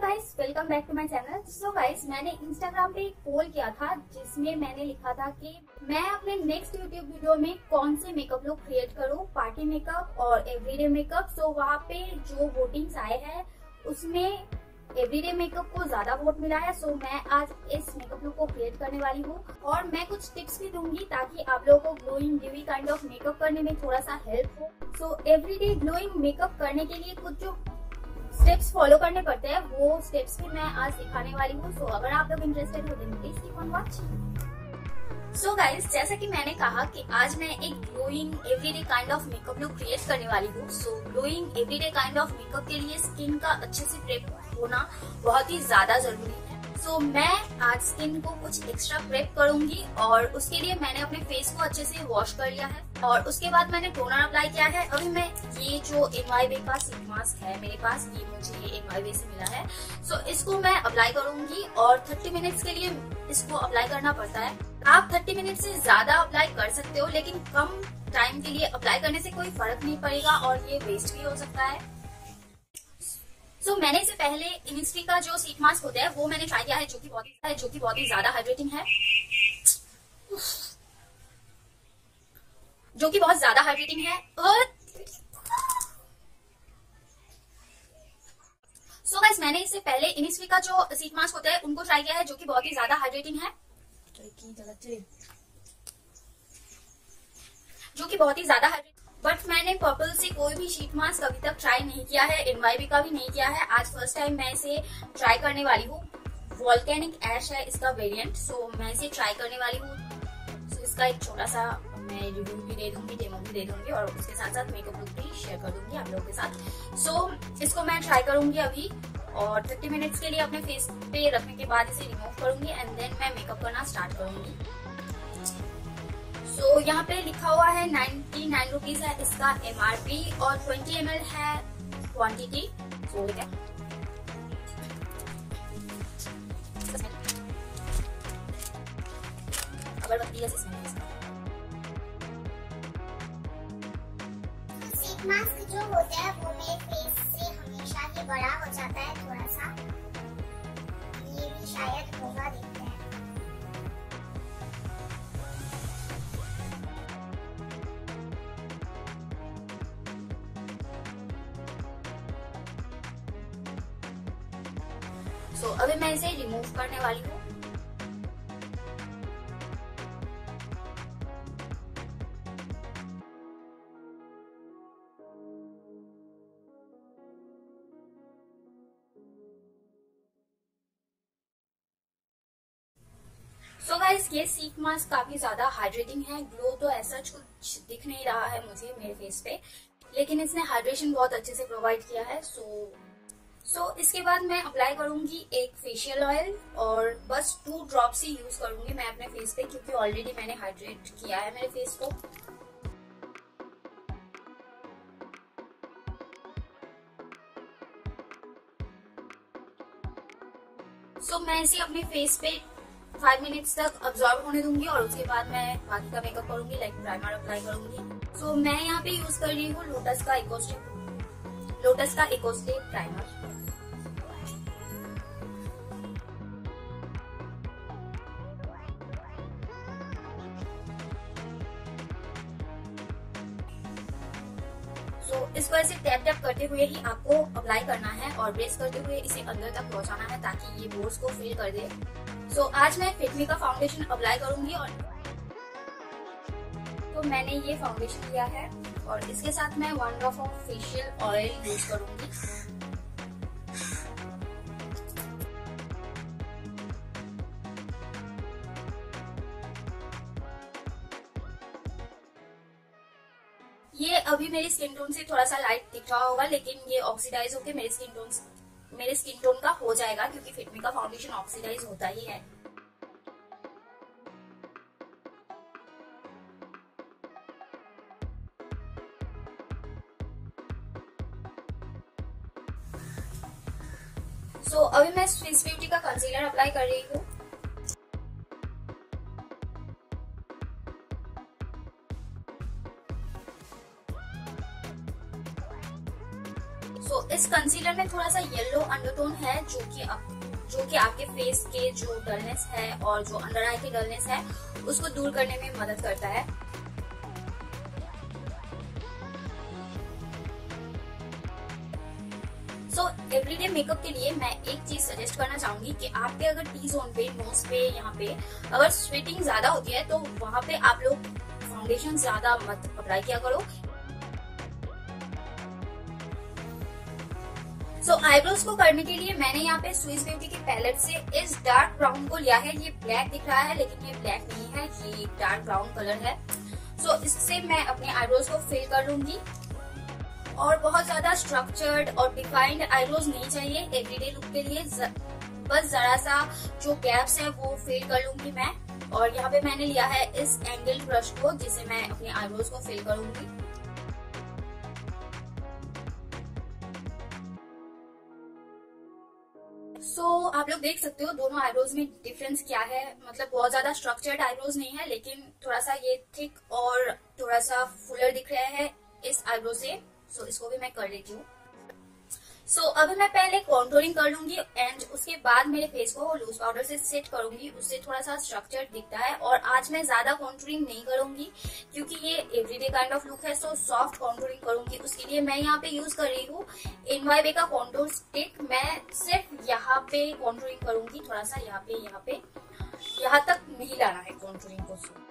Guys welcome back to my channel so guys मैंने Instagram पे एक पोल किया था, जिसमें मैंने लिखा था कि मैं अपने नेक्स्ट यूट्यूब वीडियो में कौन से मेकअप लुक क्रिएट करूँ? पार्टी मेकअप और एवरीडे मेकअप सो वहाँ पे जो वोटिंग्स आए हैं, उसमें एवरीडे मेकअप को ज़्यादा वोट मिला है। सो मैं आज इस मेकअप लुक को क्रिएट करने वाली हूँ। और मैं कुछ टिप्स भी दूँगी ताकि आप लोगों को glowing dewy kind of makeup करने में थोड़ा सा हेल्प हो। सो एवरीडे ग्लोइंग मेकअप करने के लिए कुछ जो स्टेप्स फॉलो करने पड़ते हैं। वो स्टेप्स भी मैं आज दिखाने वाली हूँ। सो अगर आप लोग इंटरेस्टेड हो then please keep on watching so guys जैसा कि मैंने कहा कि आज मैं एक glowing everyday kind of makeup look create करने वाली हूँ। So glowing everyday kind of makeup के लिए स्किन का अच्छे से प्रेप होना बहुत ही ज़्यादा ज़रूरी है। सो so, मैं आज स्किन को कुछ एक्स्ट्रा प्रेप करूँगी और उसके लिए मैंने अपने फेस को अच्छे से वॉश कर लिया है और उसके बाद मैंने टोनर अप्लाई किया है। अभी मैं ये जो एन का सीट मास्क है मेरे पास ये मुझे एन से मिला है। सो so, इसको मैं अप्लाई करूँगी और 30 मिनट्स के लिए इसको अप्लाई करना पड़ता है। आप 30 मिनट से ज़्यादा अप्लाई कर सकते हो लेकिन कम टाइम के लिए अप्लाई करने से कोई फ़र्क नहीं पड़ेगा और ये वेस्ट भी हो सकता है। सो so, मैंने इससे पहले इनिस्ट्री का जो सीट मास्क होता है वो मैंने ट्राई किया है जो कि बहुत है जो कि बहुत ही ज़्यादा हाइड्रेटिंग है। जो कि बहुत ज़्यादा हाइड्रेटिंग है। और सो so गाइस मैंने इससे पहले इनिस्ट्री का जो सीट मास्क होता है उनको ट्राई किया है जो कि बहुत ही ज़्यादा हाइड्रेटिंग है। जो कि बहुत ही ज़्यादा हाइड्रेटिंग बट मैंने पर्पल से कोई भी शीट मास्क अभी तक ट्राई नहीं किया है एनवाईबी का भी नहीं किया है। आज फ़र्स्ट टाइम मैं इसे ट्राई करने वाली हूँ। वॉल्केनिक एश है इसका वेरिएंट सो मैं इसे ट्राई करने वाली हूँ। सो इसका एक छोटा सा मैं रिव्यू भी दे दूँगी डेमो भी दे दूँगी और उसके साथ साथ मेकअप लुक भी शेयर कर दूँगी आप लोगों के साथ। सो so, इसको मैं ट्राई करूँगी अभी और 30 मिनट्स के लिए अपने फेस पे रखने के बाद इसे रिमूव करूँगी एंड देन मैं मेकअप करना स्टार्ट करूँगी। सो so, यहाँ पे लिखा हुआ है नाइन्टी नाइन रुपीज़ है इसका एम आर पी और ट्वेंटी एम है क्वांटिटी सो या मास्क जो होता है वो मेरे फेस से हमेशा ही बड़ा हो जाता है थोड़ा सा। ये भी शायद होगा देखते अभी मैं इसे रिमूव करने वाली हूँ। सो so गाइस ये सीट मास्क काफ़ी ज़्यादा हाइड्रेटिंग है। ग्लो तो ऐसा कुछ दिख नहीं रहा है मुझे मेरे फेस पे। लेकिन इसने हाइड्रेशन बहुत अच्छे से प्रोवाइड किया है सो so, सो so, इसके बाद मैं अप्लाई करूँगी एक फेशियल ऑयल और बस टू ड्रॉप्स ही यूज़ करूँगी मैं अपने फेस पे क्योंकि ऑलरेडी मैंने हाइड्रेट किया है मेरे फेस को। सो so, मैं इसे अपने फेस पे फाइव मिनट्स तक अब्जॉर्व होने दूँगी और उसके बाद मैं बाकी का मेकअप करूँगी लाइक प्राइमर अप्लाई करूँगी। सो so, मैं यहाँ पे यूज़ कर रही हूँ लोटस का इकोस्टिप लोटस का इकोस्टिप प्राइमर इसको ऐसे टैप टैप करते हुए ही आपको अप्लाई करना है और ब्रेस करते हुए इसे अंदर तक पहुंचाना है ताकि ये बोर्स को फिल कर दे। सो so, आज मैं फिटमी का फाउंडेशन अप्लाई करूँगी और तो मैंने ये फाउंडेशन लिया है और इसके साथ मैं one drop of facial oil use करूँगी। ये अभी मेरी स्किन टोन से थोड़ा सा लाइट दिख रहा होगा लेकिन ये ऑक्सीडाइज होकर मेरे स्किन टोन मेरे स्किन टोन का हो जाएगा क्योंकि फिटमी का फाउंडेशन ऑक्सीडाइज होता ही है। सो so, अभी मैं स्विस ब्यूटी का कंसीलर अप्लाई कर रही हूँ। इस कंसीलर में थोड़ा सा येलो अंडरटोन है, जो कि जो कि आपके फेस के जो डलनेस है और जो अंडर आई की डलनेस है, उसको दूर करने में मदद करता है। सो एवरीडे मेकअप के लिए मैं एक चीज़ सजेस्ट करना चाहूँगी कि आपके अगर टी जोन पे नोज़ पे, यहाँ पे अगर स्वेटिंग ज़्यादा होती है तो वहाँ पे आप लोग फाउंडेशन ज़्यादा मत अप्लाई किया करो। सो so, आईब्रोज को करने के लिए मैंने यहाँ पे स्विस ब्यूटी के पैलेट से इस डार्क ब्राउन को लिया है। ये ब्लैक दिख रहा है लेकिन ये ब्लैक नहीं है ये डार्क ब्राउन कलर है। सो so, इससे मैं अपने आईब्रोज को फिल कर लूँगी। और बहुत ज़्यादा स्ट्रक्चर्ड और डिफाइंड आईब्रोज नहीं चाहिए एवरीडे लुक के लिए। बस जरा सा जो गैप्स है वो फिल कर लूँगी मैं। और यहाँ पे मैंने लिया है इस एंगल ब्रश को जिसे मैं अपने आईब्रोज को फिल करूँगी। आप लोग देख सकते हो दोनों आईब्रोज में डिफरेंस क्या है। मतलब बहुत ज़्यादा स्ट्रक्चर्ड आईब्रोज नहीं है, लेकिन थोड़ा सा ये थिक और थोड़ा सा फुलर दिख रहा है इस आईब्रो से। सो इसको भी मैं कर लेती हूँ। सो so, अभी मैं पहले कॉन्ट्रोलिंग कर लूँगी एंड उसके बाद मेरे फेस को लूज पाउडर से सेट करूँगी उससे थोड़ा सा स्ट्रक्चर दिखता है और आज मैं ज़्यादा कॉन्टोरिंग नहीं करूँगी क्योंकि ये एवरीडे काइंड ऑफ़ लुक है सो सॉफ्ट कॉन्टोरिंग करूँगी। उसके लिए मैं यहाँ पे यूज़ कर रही हूँ एनवाईबे का कॉन्टोर स्टिक मैं सिर्फ़ यहाँ पे कॉन्ट्रोलिंग करूँगी थोड़ा सा यहाँ पे यहाँ पे। यहाँ तक नहीं लाना है कॉन्ट्रोलिंग को।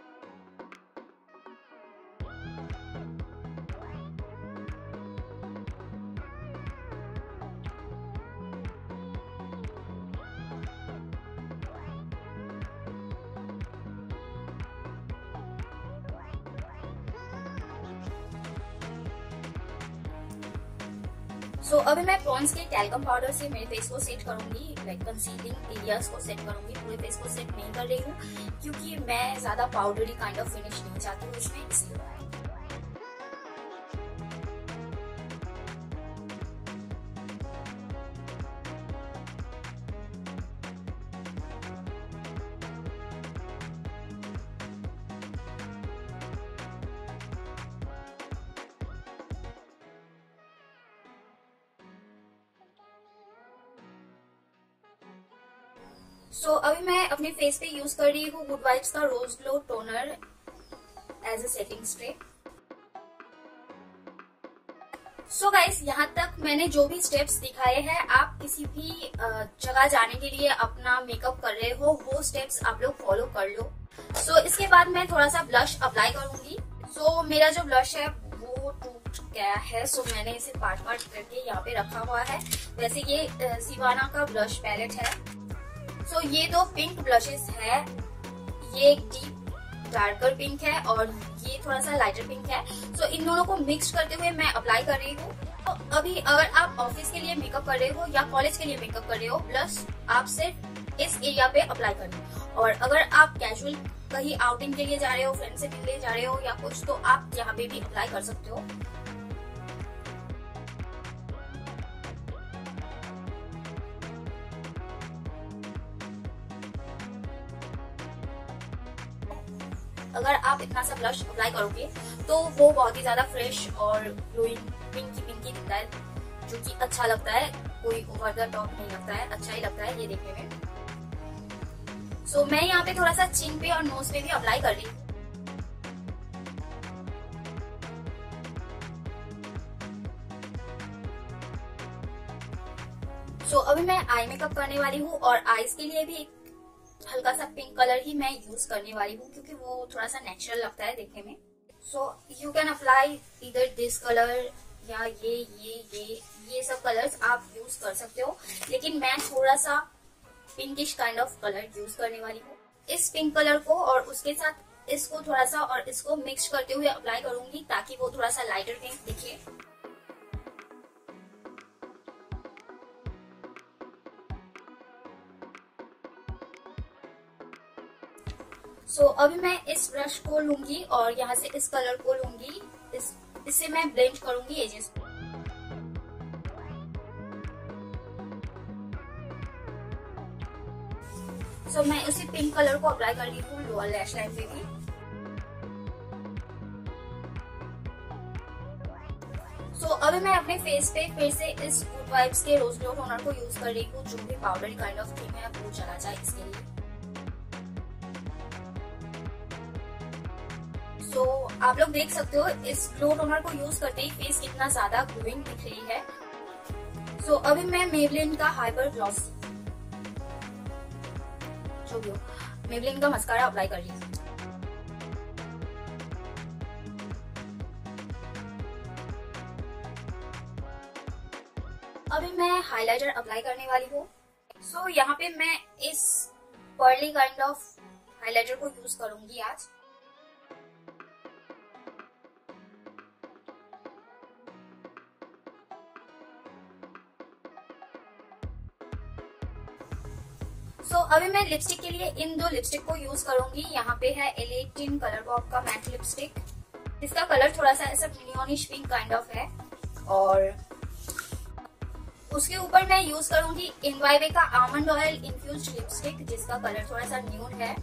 सो so, अभी मैं प्रॉन्स के टेलकम पाउडर से मेरे फेस को सेट करूँगी लाइक कंसीलिंग एरियाज़ को सेट करूँगी पूरे फेस को सेट नहीं कर रही हूँ क्योंकि मैं ज़्यादा पाउडरी काइंड ऑफ़ फिनिश नहीं चाहती हूँ इसमें इसलिए। सो so, अभी मैं अपने फेस पे यूज़ कर रही हूँ गुड वाइब्स का rose glow toner as a setting spray so guys यहाँ तक मैंने जो भी स्टेप्स दिखाए हैं आप किसी भी जगह जाने के लिए अपना मेकअप कर रहे हो वो स्टेप्स आप लोग फॉलो कर लो। सो so, इसके बाद मैं थोड़ा सा ब्लश अप्लाई करूँगी। सो so, मेरा जो ब्लश है वो टूट गया है। सो so, मैंने इसे पार्ट पार्ट करके यहाँ पे रखा हुआ है। वैसे ये सिवाना का ब्लश पैलेट है। सो ये दो पिंक ब्लशेस है। ये एक डीप डार्कर पिंक है और ये थोड़ा सा लाइटर पिंक है। सो इन दोनों को मिक्स करते हुए मैं अप्लाई कर रही हूँ। तो अभी अगर आप ऑफ़िस के लिए मेकअप कर रहे हो या कॉलेज के लिए मेकअप कर रहे हो प्लस आप सिर्फ़ इस एरिया पे अप्लाई करना और अगर आप कैजुअल कहीं आउटिंग के लिए जा रहे हो फ्रेंड से मिलने जा रहे हो या कुछ तो आप यहाँ पे भी अप्लाई कर सकते हो। अगर आप इतना सा ब्लश अप्लाई करोगे तो वो बहुत ही ज़्यादा फ्रेश और ग्लोइंग पिंकी पिंकी दिखता है जो कि अच्छा लगता है। कोई ओवर द टॉप नहीं लगता है अच्छा ही लगता है ये देखने में। सो so, मैं यहाँ पे थोड़ा सा चिन पे और नोज़ पे भी अप्लाई कर रही सो so, अभी मैं आई मेकअप करने वाली हूँ और आईज के लिए भी एक हल्का सा पिंक कलर ही मैं यूज़ करने वाली हूँ, क्योंकि वो थोड़ा सा नेचुरल लगता है देखने में। सो यू कैन अप्लाई इधर दिस कलर या ये ये ये ये सब कलर्स आप यूज़ कर सकते हो। लेकिन मैं थोड़ा सा pinkish kind of colour use करने वाली हूँ। इस पिंक कलर को और उसके साथ इसको थोड़ा सा और इसको मिक्स करते हुए अप्लाई करूँगी ताकि वो थोड़ा सा लाइटर पिंक दिखे। सो so, अभी मैं इस ब्रश को लूँगी और यहाँ से इस कलर को लूँगी। इस इससे मैं ब्लेंड करूँगी एजेस को सो मैं उसी पिंक कलर को अप्लाई कर रही हूँ लोअर लैश लाइन पे भी। सो so, अभी अभी मैं अपने फेस पे फिर से इस गुड वाइब्स के रोज ग्लो टोनर को यूज़ कर रही हूँ जो भी पाउडर काइंड ऑफ़ थीम है वो चला जाए इसके लिए। आप लोग देख सकते हो इस ग्लो टोनर को यूज़ करते ही फेस कितना ज़्यादा ग्लोइंग दिख रही है। सो so, अभी मैं मेबलिन का हाइपर ग्लॉस मेबलिन का मस्कारा अप्लाई कर रही हूँ। अभी मैं हाइलाइटर अप्लाई करने वाली हूँ। सो so, यहाँ पे मैं इस पर्ली काइंड ऑफ़ हाइलाइटर को यूज़ करूँगी आज। अभी मैं लिपस्टिक के लिए इन दो लिपस्टिक को यूज़ करूँगी। यहाँ पे है एलेक्टिन कलर बॉक का मैट लिपस्टिक इसका कलर थोड़ा सा ऐसा नियोनिश पिंक काइंड ऑफ़ है। और उसके ऊपर मैं यूज़ करूँगी इनवाइवे का आमंड ऑयल इन्फ्यूज लिपस्टिक जिसका कलर थोड़ा सा न्यून है।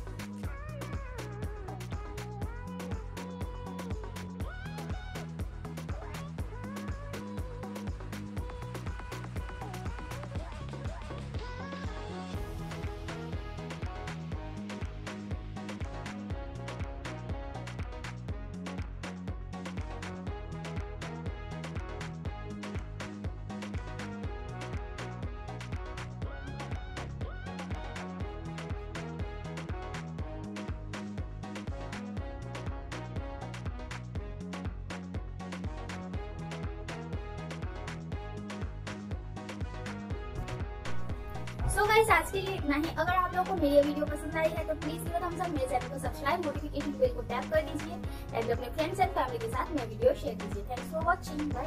सो गाइस आज के लिए इतना ही। अगर आप लोगों को मेरी वीडियो पसंद आई है तो प्लीज़ गिव हम सब मेरे चैनल को सब्सक्राइब नोटिफिकेशन बेल को टैप कर दीजिए एंड अपने फ्रेंड्स एंड फैमिली के साथ मेरे वीडियो शेयर कीजिए। Thanks for watching bye